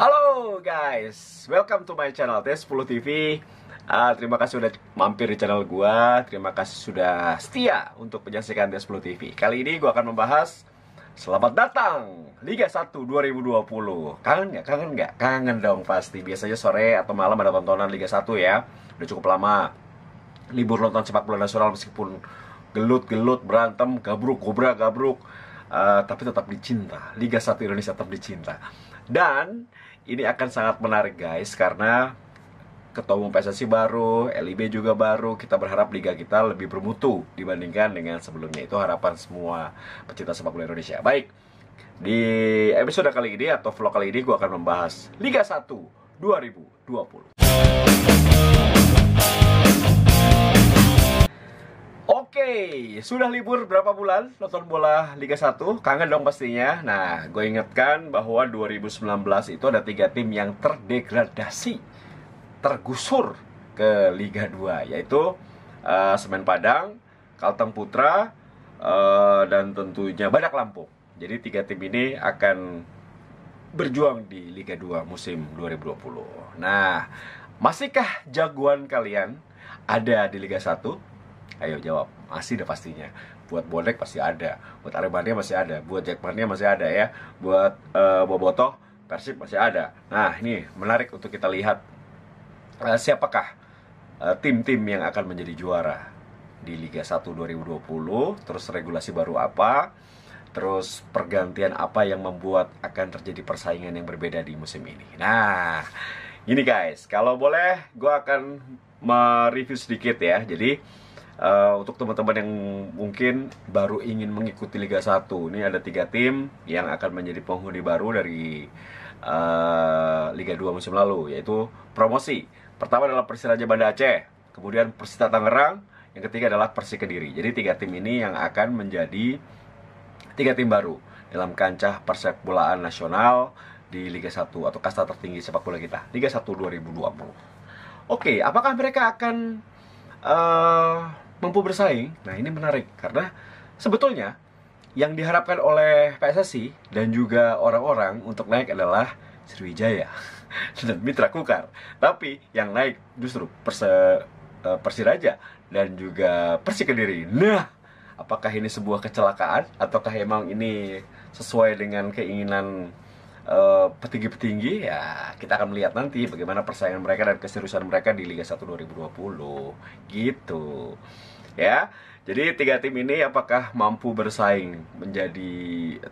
Halo guys, welcome to my channel T10 TV. Ah, terima kasih sudah mampir di channel gua. Terima kasih sudah setia untuk menyaksikan T10 TV. Kali ini gua akan membahas Selamat datang Liga 1 2020. Kangen nggak? Kangen nggak? Kangen dong pasti. Biasanya sore atau malam ada tontonan Liga 1 ya. Udah cukup lama. Libur nonton sepak bola nasional meskipun gelut-gelut, berantem, gabruk, gobra, gabruk. Uh, tapi tetap dicinta. Liga 1 Indonesia tetap dicinta. Dan ini akan sangat menarik guys karena ketua umum PSSI baru, LIB juga baru. Kita berharap liga kita lebih bermutu dibandingkan dengan sebelumnya. Itu harapan semua pecinta sepak bola Indonesia. Baik. Di episode kali ini atau vlog kali ini gue akan membahas Liga 1 2020. Sudah libur berapa bulan nonton bola Liga 1? Kangen dong pastinya. Nah, gue ingatkan bahwa 2019 itu ada tiga tim yang terdegradasi tergusur ke Liga 2 yaitu uh, Semen Padang, Kalteng Putra, uh, dan tentunya Badak Lampung. Jadi tiga tim ini akan berjuang di Liga 2 musim 2020. Nah, masihkah jagoan kalian ada di Liga 1? Ayo jawab, masih udah pastinya. Buat Bonek pasti ada, buat Aremania masih ada, buat Jackmania masih ada ya, buat uh, Bobotoh Persib masih ada. Nah, ini menarik untuk kita lihat. Uh, siapakah eh, tim-tim uh, yang akan menjadi juara di Liga 1 2020 terus regulasi baru apa? Terus pergantian apa yang membuat akan terjadi persaingan yang berbeda di musim ini? Nah ini guys. Kalau boleh gue akan mereview sedikit ya. Jadi uh, untuk teman-teman yang mungkin baru ingin mengikuti Liga 1 ini ada tiga tim yang akan menjadi penghuni baru dari uh, Liga 2 musim lalu yaitu promosi Pertama adalah Persiraja Banda Aceh, kemudian Persita Tangerang, yang ketiga adalah Persi Kediri. Jadi tiga tim ini yang akan menjadi tiga tim baru dalam kancah persepak bolaan nasional di Liga 1 atau kasta tertinggi sepak bola kita, Liga 1 2020. Oke, apakah mereka akan uh, mampu bersaing? Nah, ini menarik karena sebetulnya yang diharapkan oleh PSSI dan juga orang-orang untuk naik adalah Sriwijaya dan Mitra Kukar. Tapi yang naik justru Perse, uh, Persiraja dan juga Persi Kediri. Nah, apakah ini sebuah kecelakaan ataukah emang ini sesuai dengan keinginan uh, petinggi-petinggi? Ya, kita akan melihat nanti bagaimana persaingan mereka dan keseriusan mereka di Liga 1 2020. Gitu. Ya. Jadi tiga tim ini apakah mampu bersaing menjadi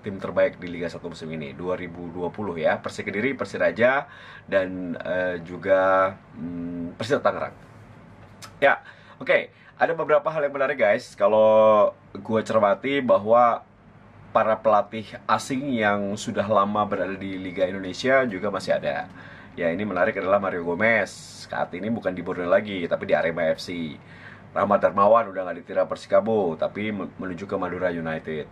tim terbaik di Liga 1 musim ini 2020 ya Persik Kediri, Persiraja dan uh, juga um, Persita Tangerang. Ya, oke. Okay. Ada beberapa hal yang menarik guys. Kalau gue cermati bahwa para pelatih asing yang sudah lama berada di Liga Indonesia juga masih ada. Ya ini menarik adalah Mario Gomez. Saat ini bukan di Borneo lagi, tapi di Arema FC. Rahmat Darmawan udah nggak ditira Persikabo tapi menuju ke Madura United.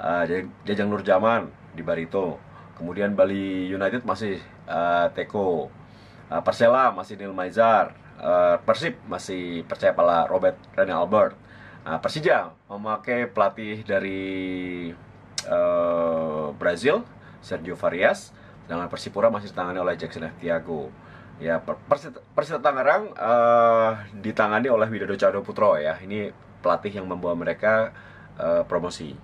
Uh, Jajang Nurjaman di Barito. Kemudian Bali United masih uh, Teko. Uh, Persela masih Neil Maizar. Uh, Persib masih percaya pala Robert Rene Albert. Uh, Persija memakai pelatih dari uh, Brazil Sergio Farias. Sedangkan Persipura masih ditangani oleh Jackson Tiago. Ya, Persita, Persita Tangerang uh, ditangani oleh Widodo Cahyo Putro ya. Ini pelatih yang membawa mereka uh, promosi.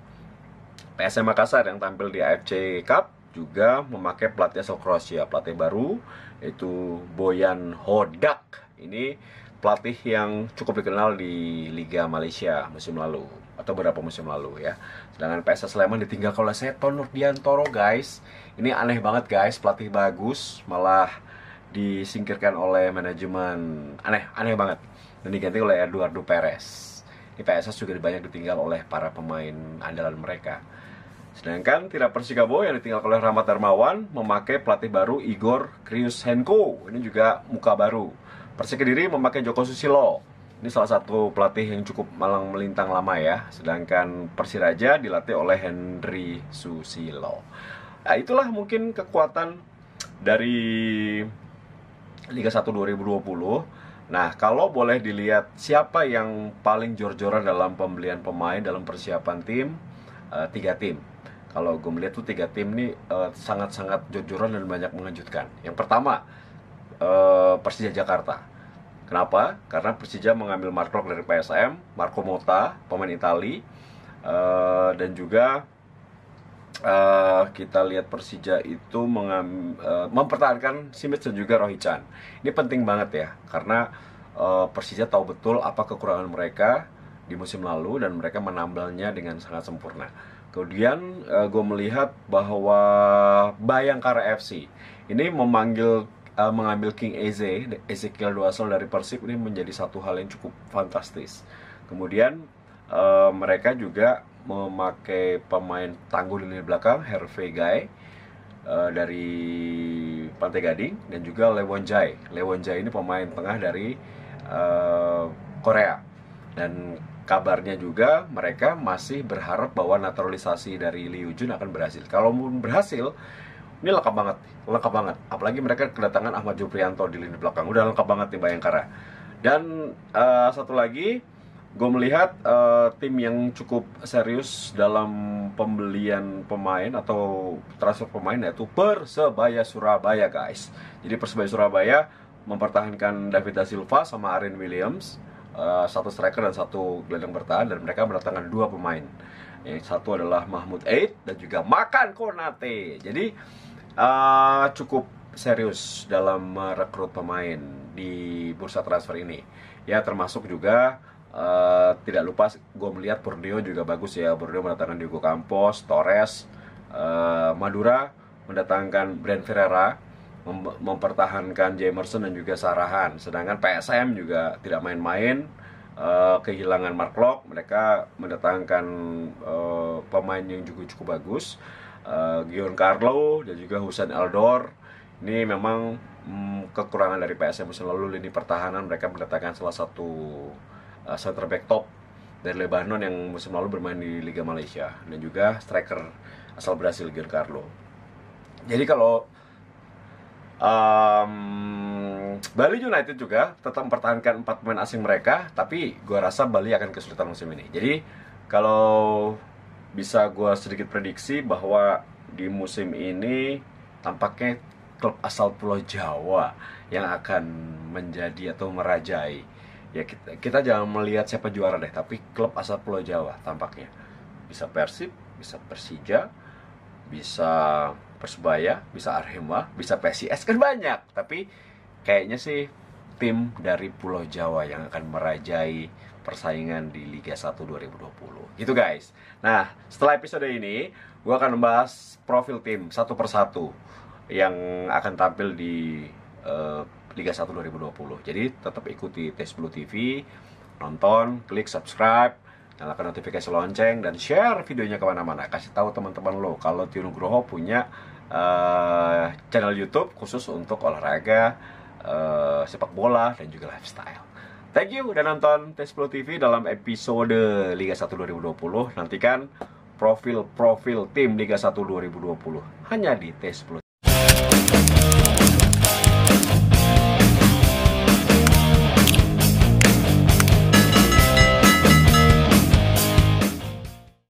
PSM Makassar yang tampil di AFC Cup juga memakai pelatih asal Kroasia, pelatih baru yaitu Boyan Hodak. Ini pelatih yang cukup dikenal di Liga Malaysia musim lalu atau beberapa musim lalu ya. Sedangkan PSS Sleman ditinggalkan oleh Seto Nurdiantoro guys. Ini aneh banget guys, pelatih bagus malah disingkirkan oleh manajemen aneh aneh banget dan diganti oleh Eduardo Perez. Ini PSS juga banyak ditinggal oleh para pemain andalan mereka. Sedangkan Tira Persikabo yang ditinggal oleh Rahmat Darmawan memakai pelatih baru Igor Henko. Ini juga muka baru. Persik Kediri memakai Joko Susilo. Ini salah satu pelatih yang cukup malang melintang lama ya. Sedangkan Persiraja dilatih oleh Henry Susilo. Nah, itulah mungkin kekuatan dari Liga 1 2020. Nah, kalau boleh dilihat siapa yang paling jor-joran dalam pembelian pemain dalam persiapan tim, uh, tiga tim. kalau gue melihat tuh tiga tim ini uh, sangat-sangat jor-joran dan banyak mengejutkan. Yang pertama uh, Persija Jakarta. Kenapa? Karena Persija mengambil Mark Rock dari PSM, Marco Mota, pemain Itali, uh, dan juga uh, kita lihat Persija itu uh, mempertahankan Simic dan juga Rohichan. Ini penting banget ya, karena uh, Persija tahu betul apa kekurangan mereka di musim lalu dan mereka menambalnya dengan sangat sempurna. Kemudian uh, gue melihat bahwa Bayangkara FC ini memanggil uh, mengambil King Eze, Ezekiel Duasol dari Persib ini menjadi satu hal yang cukup fantastis. Kemudian uh, mereka juga memakai pemain tangguh di lini belakang Hervé Guy uh, dari Pantai Gading dan juga Lewon Jai. Lewon Jai ini pemain tengah dari uh, Korea dan kabarnya juga mereka masih berharap bahwa naturalisasi dari Liu Jun akan berhasil. Kalau berhasil, ini lengkap banget, lengkap banget. Apalagi mereka kedatangan Ahmad Juprianto di lini belakang, udah lengkap banget nih Bayangkara. Dan uh, satu lagi, gue melihat uh, tim yang cukup serius dalam pembelian pemain atau transfer pemain yaitu Persebaya Surabaya guys. Jadi Persebaya Surabaya mempertahankan David da Silva sama Aaron Williams uh, satu striker dan satu gelandang bertahan dan mereka mendatangkan dua pemain. Yang satu adalah Mahmud Eid dan juga Makan Konate. Jadi uh, cukup serius dalam merekrut pemain di bursa transfer ini. Ya termasuk juga uh, tidak lupa gue melihat Borneo juga bagus ya. Borneo mendatangkan Diego Campos, Torres, uh, Madura mendatangkan Brand Ferreira mem mempertahankan Jamerson dan juga Sarahan. Sedangkan PSM juga tidak main-main uh, kehilangan Mark Lock. Mereka mendatangkan uh, pemain yang juga cukup bagus. Uh, Gion Carlo dan juga Husain Eldor. Ini memang um, kekurangan dari PSM musim lalu lini pertahanan mereka mendatangkan salah satu uh, center back top dari Lebanon yang musim lalu bermain di Liga Malaysia dan juga striker asal Brasil Gion Carlo. Jadi kalau Um, Bali United juga tetap mempertahankan empat pemain asing mereka, tapi gue rasa Bali akan kesulitan musim ini. Jadi kalau bisa gue sedikit prediksi bahwa di musim ini tampaknya klub asal Pulau Jawa yang akan menjadi atau merajai. Ya kita, kita jangan melihat siapa juara deh, tapi klub asal Pulau Jawa tampaknya bisa Persib, bisa Persija, bisa Persebaya, bisa Arema, bisa PSIS kan banyak. Tapi kayaknya sih tim dari Pulau Jawa yang akan merajai persaingan di Liga 1 2020. Gitu guys. Nah, setelah episode ini, gue akan membahas profil tim satu persatu yang akan tampil di uh, Liga 1 2020. Jadi tetap ikuti Tes Blue TV, nonton, klik subscribe, nyalakan notifikasi lonceng dan share videonya ke mana-mana kasih tahu teman-teman lo kalau Tio Nugroho punya uh, channel YouTube khusus untuk olahraga uh, sepak bola dan juga lifestyle. Thank you udah nonton Teslo TV dalam episode Liga 1 2020 nantikan profil-profil tim Liga 1 2020 hanya di Teslo